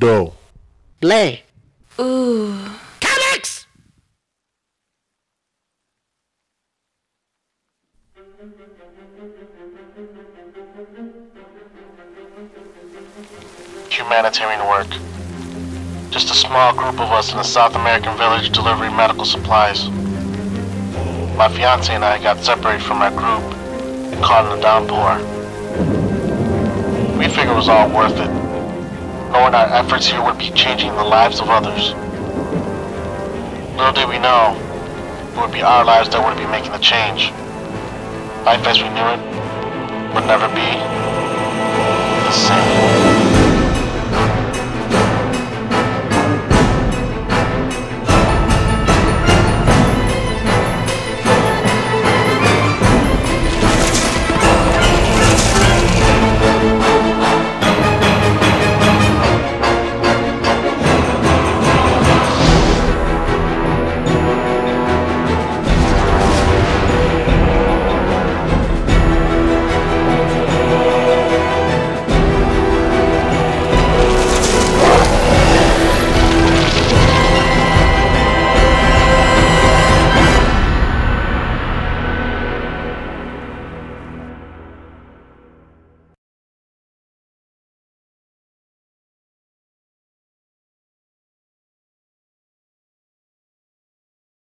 Do. Play. Ooh. Comics! Humanitarian work. Just a small group of us in a South American village delivering medical supplies. My fiance and I got separated from our group and caught in a downpour. We figured it was all worth it, knowing our efforts here would be changing the lives of others. Little did we know, it would be our lives that would be making the change. Life as we knew it would never be